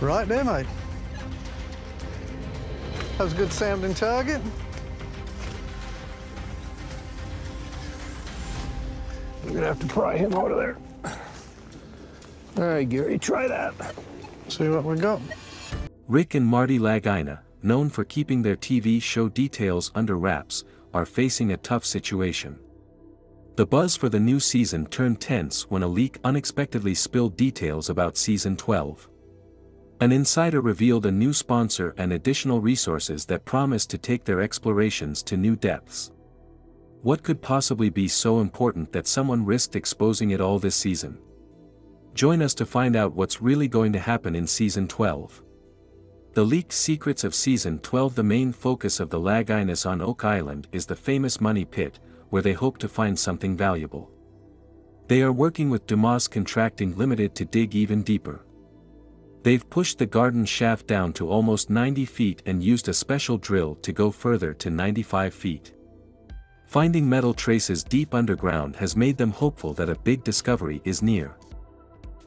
Right there, mate. That was a good sounding target. We're gonna have to pry him out of there. All right, Gary, try that. See what we got. Rick and Marty Lagina, known for keeping their TV show details under wraps, are facing a tough situation. The buzz for the new season turned tense when a leak unexpectedly spilled details about season 12. An insider revealed a new sponsor and additional resources that promise to take their explorations to new depths. What could possibly be so important that someone risked exposing it all this season? Join us to find out what's really going to happen in season 12. The leaked secrets of season 12 The main focus of the Laginas on Oak Island is the famous money pit, where they hope to find something valuable. They are working with Dumas Contracting Limited to dig even deeper. They've pushed the garden shaft down to almost 90 feet and used a special drill to go further to 95 feet. Finding metal traces deep underground has made them hopeful that a big discovery is near.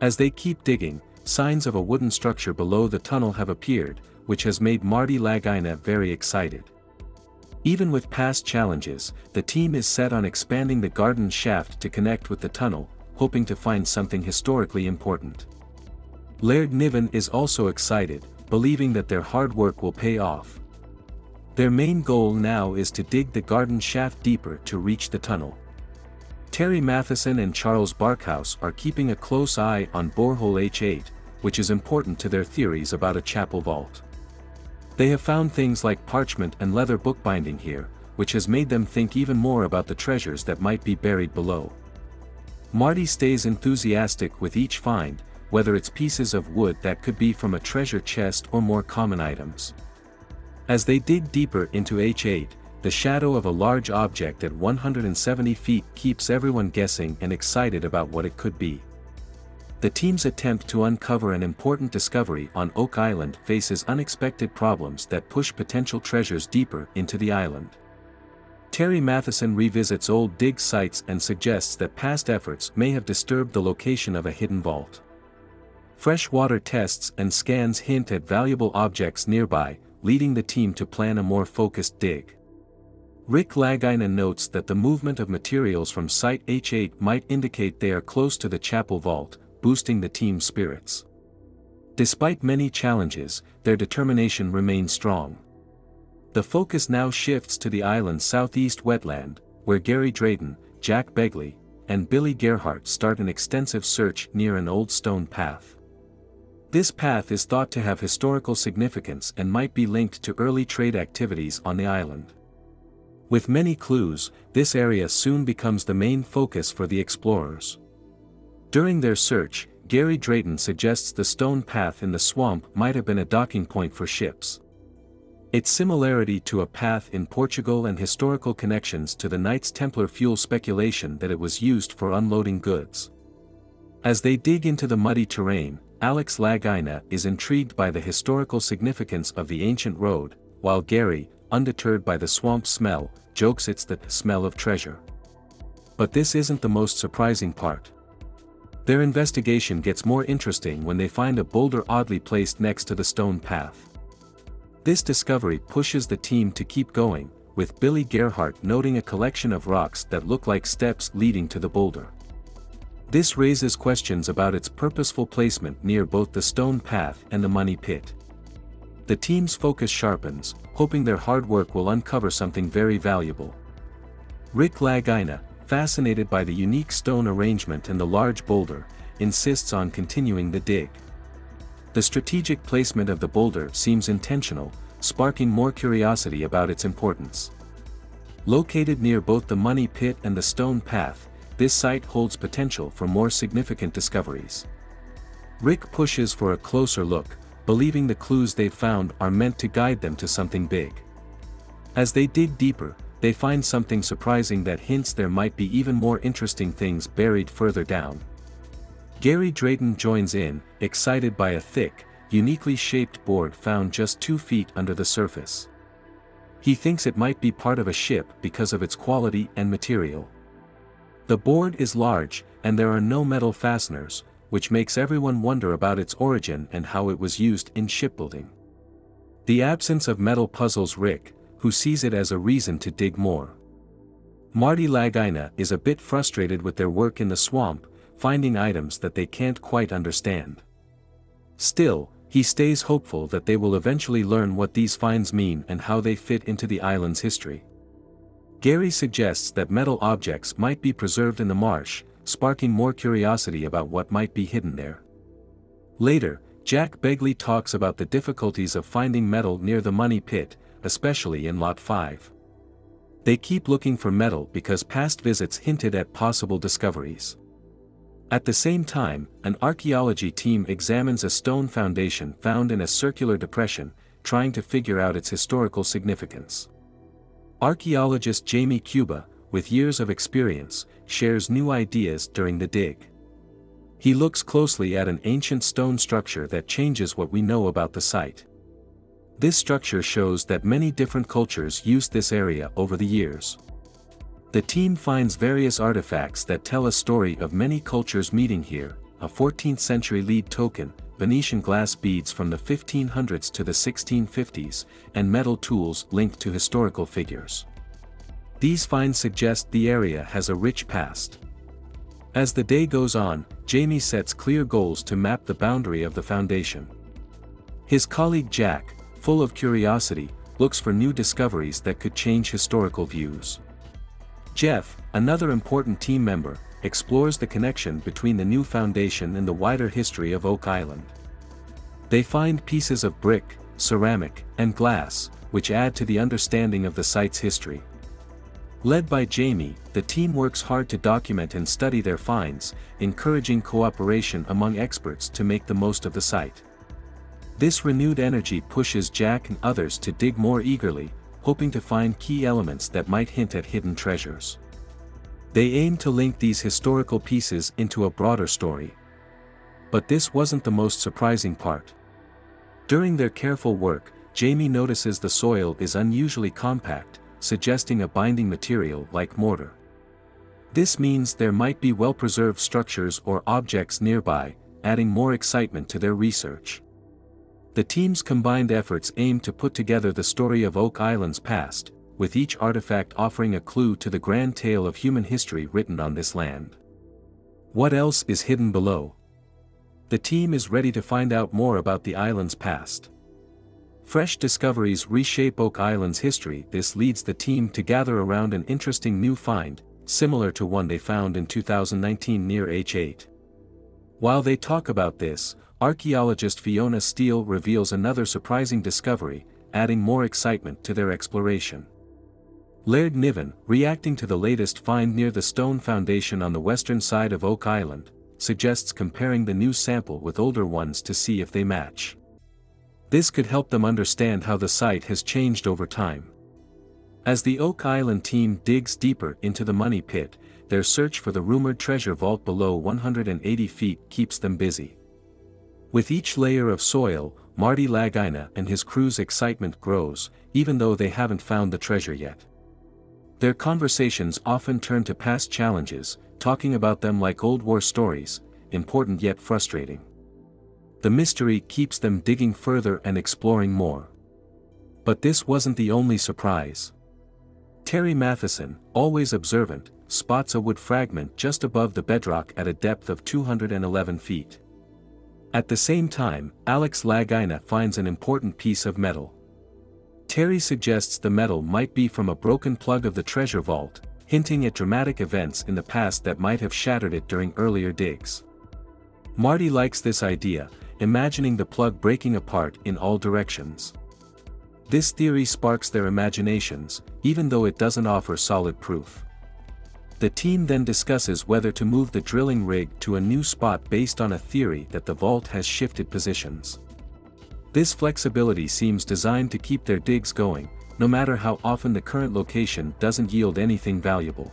As they keep digging, signs of a wooden structure below the tunnel have appeared, which has made Marty Lagina very excited. Even with past challenges, the team is set on expanding the garden shaft to connect with the tunnel, hoping to find something historically important. Laird Niven is also excited, believing that their hard work will pay off. Their main goal now is to dig the garden shaft deeper to reach the tunnel. Terry Matheson and Charles Barkhouse are keeping a close eye on Borehole H8, which is important to their theories about a chapel vault. They have found things like parchment and leather bookbinding here, which has made them think even more about the treasures that might be buried below. Marty stays enthusiastic with each find, whether it's pieces of wood that could be from a treasure chest or more common items. As they dig deeper into H8, the shadow of a large object at 170 feet keeps everyone guessing and excited about what it could be. The team's attempt to uncover an important discovery on Oak Island faces unexpected problems that push potential treasures deeper into the island. Terry Matheson revisits old dig sites and suggests that past efforts may have disturbed the location of a hidden vault. Freshwater tests and scans hint at valuable objects nearby, leading the team to plan a more focused dig. Rick Lagina notes that the movement of materials from Site H8 might indicate they are close to the chapel vault, boosting the team's spirits. Despite many challenges, their determination remains strong. The focus now shifts to the island's southeast wetland, where Gary Drayton, Jack Begley, and Billy Gerhardt start an extensive search near an old stone path. This path is thought to have historical significance and might be linked to early trade activities on the island. With many clues, this area soon becomes the main focus for the explorers. During their search, Gary Drayton suggests the stone path in the swamp might have been a docking point for ships. Its similarity to a path in Portugal and historical connections to the Knights Templar fuel speculation that it was used for unloading goods. As they dig into the muddy terrain, Alex Lagina is intrigued by the historical significance of the ancient road, while Gary, undeterred by the swamp smell, jokes it's the smell of treasure. But this isn't the most surprising part. Their investigation gets more interesting when they find a boulder oddly placed next to the stone path. This discovery pushes the team to keep going, with Billy Gerhardt noting a collection of rocks that look like steps leading to the boulder. This raises questions about its purposeful placement near both the stone path and the money pit. The team's focus sharpens, hoping their hard work will uncover something very valuable. Rick Lagina, fascinated by the unique stone arrangement and the large boulder, insists on continuing the dig. The strategic placement of the boulder seems intentional, sparking more curiosity about its importance. Located near both the money pit and the stone path, this site holds potential for more significant discoveries. Rick pushes for a closer look, believing the clues they've found are meant to guide them to something big. As they dig deeper, they find something surprising that hints there might be even more interesting things buried further down. Gary Drayton joins in, excited by a thick, uniquely shaped board found just two feet under the surface. He thinks it might be part of a ship because of its quality and material. The board is large, and there are no metal fasteners, which makes everyone wonder about its origin and how it was used in shipbuilding. The absence of metal puzzles Rick, who sees it as a reason to dig more. Marty Lagina is a bit frustrated with their work in the swamp, finding items that they can't quite understand. Still, he stays hopeful that they will eventually learn what these finds mean and how they fit into the island's history. Gary suggests that metal objects might be preserved in the marsh, sparking more curiosity about what might be hidden there. Later, Jack Begley talks about the difficulties of finding metal near the money pit, especially in Lot 5. They keep looking for metal because past visits hinted at possible discoveries. At the same time, an archaeology team examines a stone foundation found in a circular depression, trying to figure out its historical significance. Archaeologist Jamie Cuba, with years of experience, shares new ideas during the dig. He looks closely at an ancient stone structure that changes what we know about the site. This structure shows that many different cultures used this area over the years. The team finds various artifacts that tell a story of many cultures meeting here, a 14th century lead token, Venetian glass beads from the 1500s to the 1650s, and metal tools linked to historical figures. These finds suggest the area has a rich past. As the day goes on, Jamie sets clear goals to map the boundary of the Foundation. His colleague Jack, full of curiosity, looks for new discoveries that could change historical views. Jeff, another important team member, explores the connection between the new foundation and the wider history of Oak Island. They find pieces of brick, ceramic, and glass, which add to the understanding of the site's history. Led by Jamie, the team works hard to document and study their finds, encouraging cooperation among experts to make the most of the site. This renewed energy pushes Jack and others to dig more eagerly, hoping to find key elements that might hint at hidden treasures. They aim to link these historical pieces into a broader story. But this wasn't the most surprising part. During their careful work, Jamie notices the soil is unusually compact, suggesting a binding material like mortar. This means there might be well-preserved structures or objects nearby, adding more excitement to their research. The team's combined efforts aim to put together the story of Oak Island's past, with each artifact offering a clue to the grand tale of human history written on this land. What else is hidden below? The team is ready to find out more about the island's past. Fresh discoveries reshape Oak Island's history this leads the team to gather around an interesting new find, similar to one they found in 2019 near H8. While they talk about this, Archaeologist Fiona Steele reveals another surprising discovery, adding more excitement to their exploration. Laird Niven, reacting to the latest find near the stone foundation on the western side of Oak Island, suggests comparing the new sample with older ones to see if they match. This could help them understand how the site has changed over time. As the Oak Island team digs deeper into the money pit, their search for the rumored treasure vault below 180 feet keeps them busy. With each layer of soil, Marty Lagina and his crew's excitement grows, even though they haven't found the treasure yet. Their conversations often turn to past challenges, talking about them like old war stories, important yet frustrating. The mystery keeps them digging further and exploring more. But this wasn't the only surprise. Terry Matheson, always observant, spots a wood fragment just above the bedrock at a depth of 211 feet. At the same time, Alex Lagina finds an important piece of metal. Terry suggests the metal might be from a broken plug of the treasure vault, hinting at dramatic events in the past that might have shattered it during earlier digs. Marty likes this idea, imagining the plug breaking apart in all directions. This theory sparks their imaginations, even though it doesn't offer solid proof. The team then discusses whether to move the drilling rig to a new spot based on a theory that the vault has shifted positions. This flexibility seems designed to keep their digs going, no matter how often the current location doesn't yield anything valuable.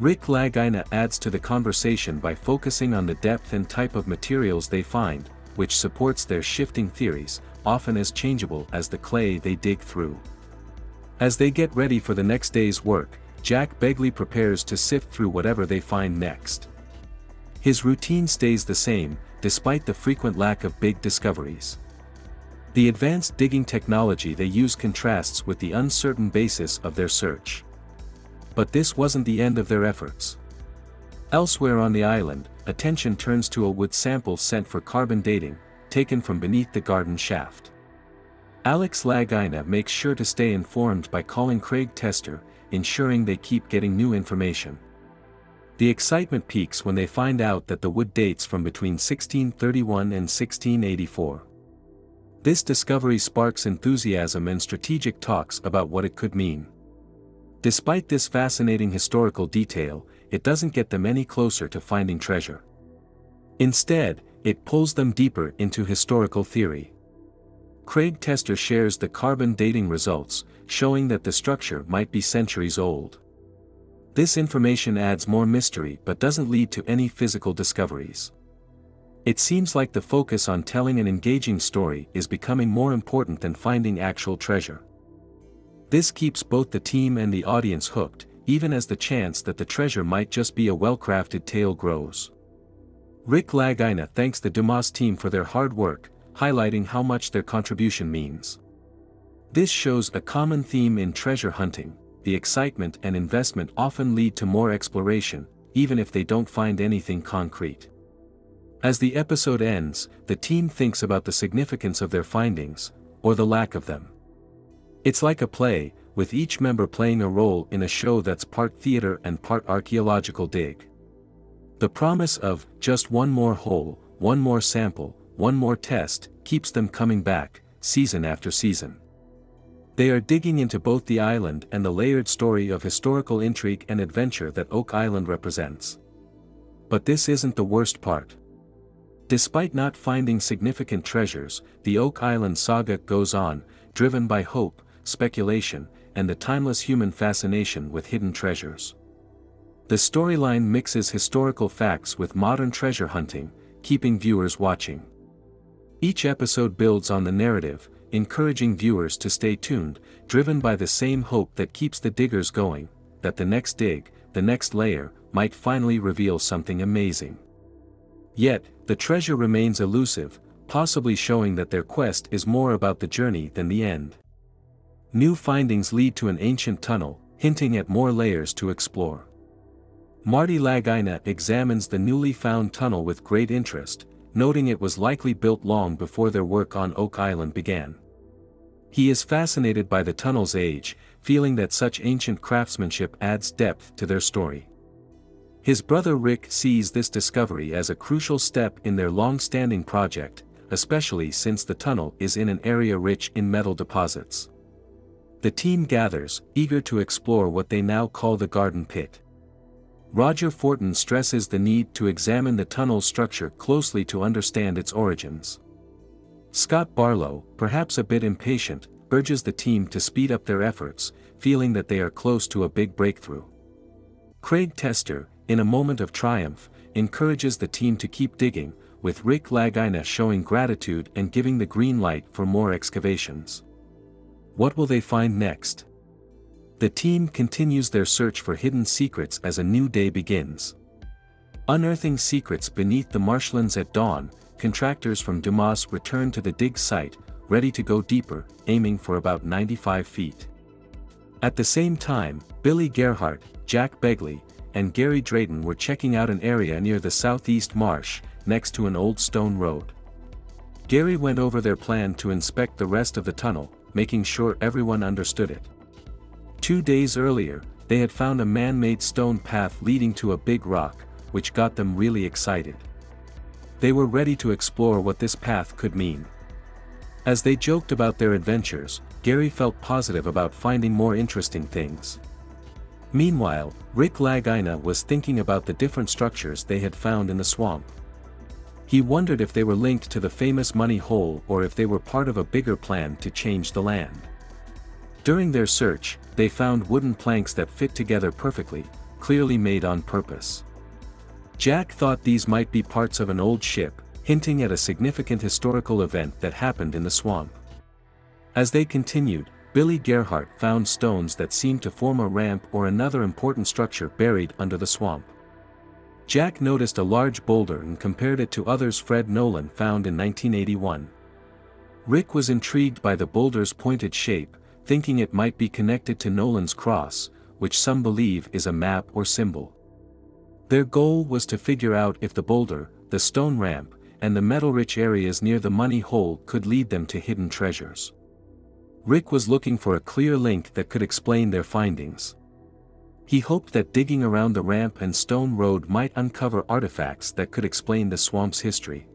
Rick Lagina adds to the conversation by focusing on the depth and type of materials they find, which supports their shifting theories, often as changeable as the clay they dig through. As they get ready for the next day's work, Jack Begley prepares to sift through whatever they find next. His routine stays the same, despite the frequent lack of big discoveries. The advanced digging technology they use contrasts with the uncertain basis of their search. But this wasn't the end of their efforts. Elsewhere on the island, attention turns to a wood sample sent for carbon dating, taken from beneath the garden shaft. Alex Lagina makes sure to stay informed by calling Craig Tester, ensuring they keep getting new information. The excitement peaks when they find out that the wood dates from between 1631 and 1684. This discovery sparks enthusiasm and strategic talks about what it could mean. Despite this fascinating historical detail, it doesn't get them any closer to finding treasure. Instead, it pulls them deeper into historical theory. Craig Tester shares the carbon dating results, showing that the structure might be centuries old. This information adds more mystery but doesn't lead to any physical discoveries. It seems like the focus on telling an engaging story is becoming more important than finding actual treasure. This keeps both the team and the audience hooked, even as the chance that the treasure might just be a well-crafted tale grows. Rick Lagina thanks the Dumas team for their hard work, highlighting how much their contribution means. This shows a common theme in treasure hunting, the excitement and investment often lead to more exploration, even if they don't find anything concrete. As the episode ends, the team thinks about the significance of their findings, or the lack of them. It's like a play, with each member playing a role in a show that's part theater and part archaeological dig. The promise of just one more hole, one more sample, one more test, keeps them coming back, season after season. They are digging into both the island and the layered story of historical intrigue and adventure that Oak Island represents. But this isn't the worst part. Despite not finding significant treasures, the Oak Island saga goes on, driven by hope, speculation, and the timeless human fascination with hidden treasures. The storyline mixes historical facts with modern treasure hunting, keeping viewers watching. Each episode builds on the narrative, encouraging viewers to stay tuned, driven by the same hope that keeps the diggers going, that the next dig, the next layer, might finally reveal something amazing. Yet, the treasure remains elusive, possibly showing that their quest is more about the journey than the end. New findings lead to an ancient tunnel, hinting at more layers to explore. Marty Lagina examines the newly found tunnel with great interest, noting it was likely built long before their work on Oak Island began. He is fascinated by the tunnel's age, feeling that such ancient craftsmanship adds depth to their story. His brother Rick sees this discovery as a crucial step in their long-standing project, especially since the tunnel is in an area rich in metal deposits. The team gathers, eager to explore what they now call the Garden Pit. Roger Fortin stresses the need to examine the tunnel's structure closely to understand its origins. Scott Barlow, perhaps a bit impatient, urges the team to speed up their efforts, feeling that they are close to a big breakthrough. Craig Tester, in a moment of triumph, encourages the team to keep digging, with Rick Lagina showing gratitude and giving the green light for more excavations. What will they find next? The team continues their search for hidden secrets as a new day begins. Unearthing secrets beneath the marshlands at dawn, contractors from Dumas return to the dig site, ready to go deeper, aiming for about 95 feet. At the same time, Billy Gerhardt, Jack Begley, and Gary Drayton were checking out an area near the southeast marsh, next to an old stone road. Gary went over their plan to inspect the rest of the tunnel, making sure everyone understood it. Two days earlier, they had found a man-made stone path leading to a big rock, which got them really excited. They were ready to explore what this path could mean. As they joked about their adventures, Gary felt positive about finding more interesting things. Meanwhile, Rick Lagina was thinking about the different structures they had found in the swamp. He wondered if they were linked to the famous money hole or if they were part of a bigger plan to change the land. During their search, they found wooden planks that fit together perfectly, clearly made on purpose. Jack thought these might be parts of an old ship, hinting at a significant historical event that happened in the swamp. As they continued, Billy Gerhardt found stones that seemed to form a ramp or another important structure buried under the swamp. Jack noticed a large boulder and compared it to others Fred Nolan found in 1981. Rick was intrigued by the boulder's pointed shape, thinking it might be connected to Nolan's cross, which some believe is a map or symbol. Their goal was to figure out if the boulder, the stone ramp, and the metal-rich areas near the money hole could lead them to hidden treasures. Rick was looking for a clear link that could explain their findings. He hoped that digging around the ramp and stone road might uncover artifacts that could explain the swamp's history.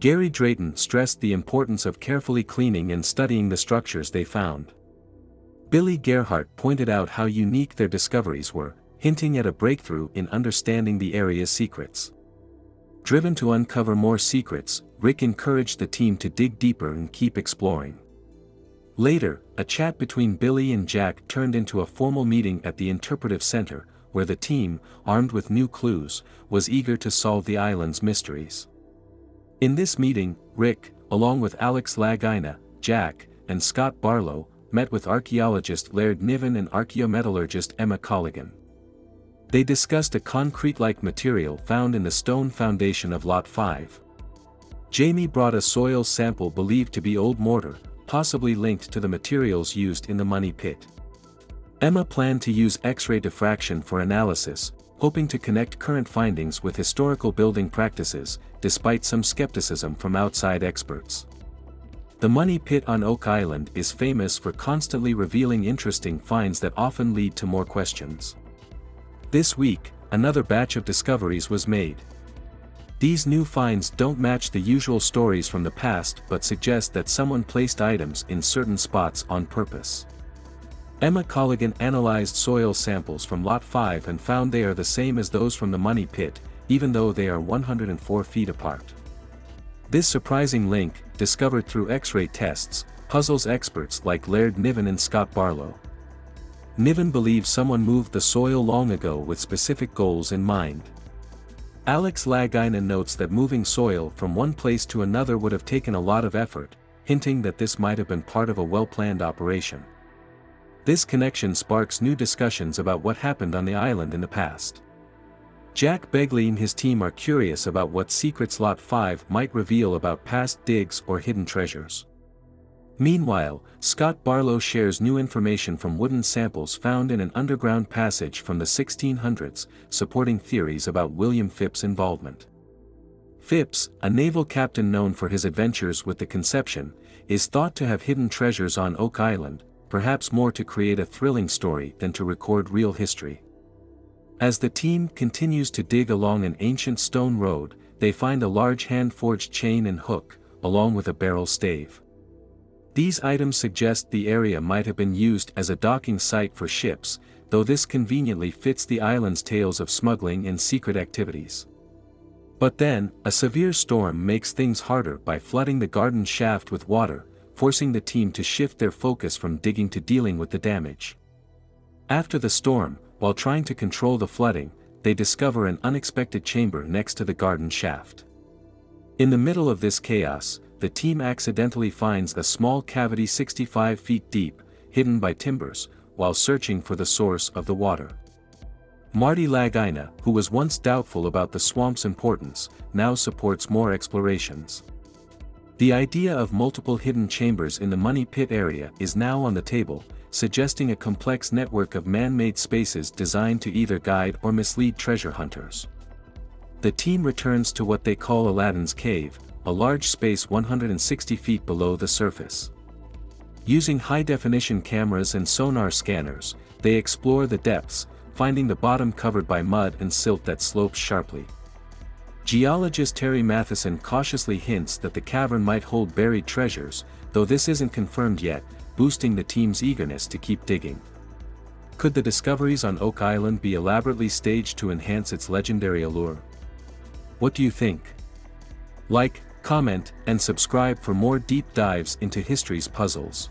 Gary Drayton stressed the importance of carefully cleaning and studying the structures they found. Billy Gerhardt pointed out how unique their discoveries were, hinting at a breakthrough in understanding the area's secrets. Driven to uncover more secrets, Rick encouraged the team to dig deeper and keep exploring. Later, a chat between Billy and Jack turned into a formal meeting at the Interpretive Center, where the team, armed with new clues, was eager to solve the island's mysteries. In this meeting, Rick, along with Alex Lagina, Jack, and Scott Barlow, met with archaeologist Laird Niven and archaeometallurgist Emma Culligan. They discussed a concrete-like material found in the stone foundation of Lot 5. Jamie brought a soil sample believed to be old mortar, possibly linked to the materials used in the money pit. Emma planned to use X-ray diffraction for analysis, hoping to connect current findings with historical building practices, despite some skepticism from outside experts. The money pit on Oak Island is famous for constantly revealing interesting finds that often lead to more questions. This week, another batch of discoveries was made. These new finds don't match the usual stories from the past but suggest that someone placed items in certain spots on purpose. Emma Culligan analyzed soil samples from Lot 5 and found they are the same as those from the money pit, even though they are 104 feet apart. This surprising link, discovered through X-ray tests, puzzles experts like Laird Niven and Scott Barlow. Niven believes someone moved the soil long ago with specific goals in mind. Alex Lagina notes that moving soil from one place to another would have taken a lot of effort, hinting that this might have been part of a well-planned operation. This connection sparks new discussions about what happened on the island in the past. Jack Begley and his team are curious about what secrets Lot 5 might reveal about past digs or hidden treasures. Meanwhile, Scott Barlow shares new information from wooden samples found in an underground passage from the 1600s, supporting theories about William Phips' involvement. Phips, a naval captain known for his adventures with the Conception, is thought to have hidden treasures on Oak Island, perhaps more to create a thrilling story than to record real history. As the team continues to dig along an ancient stone road, they find a large hand-forged chain and hook, along with a barrel stave. These items suggest the area might have been used as a docking site for ships, though this conveniently fits the island's tales of smuggling and secret activities. But then, a severe storm makes things harder by flooding the garden shaft with water, forcing the team to shift their focus from digging to dealing with the damage. After the storm, while trying to control the flooding, they discover an unexpected chamber next to the garden shaft. In the middle of this chaos, the team accidentally finds a small cavity 65 feet deep, hidden by timbers, while searching for the source of the water. Marty Lagina, who was once doubtful about the swamp's importance, now supports more explorations. The idea of multiple hidden chambers in the money pit area is now on the table, suggesting a complex network of man-made spaces designed to either guide or mislead treasure hunters. The team returns to what they call Aladdin's Cave, a large space 160 feet below the surface. Using high-definition cameras and sonar scanners, they explore the depths, finding the bottom covered by mud and silt that slopes sharply. Geologist Terry Matheson cautiously hints that the cavern might hold buried treasures, though this isn't confirmed yet, boosting the team's eagerness to keep digging. Could the discoveries on Oak Island be elaborately staged to enhance its legendary allure? What do you think? Like, comment, and subscribe for more deep dives into history's puzzles.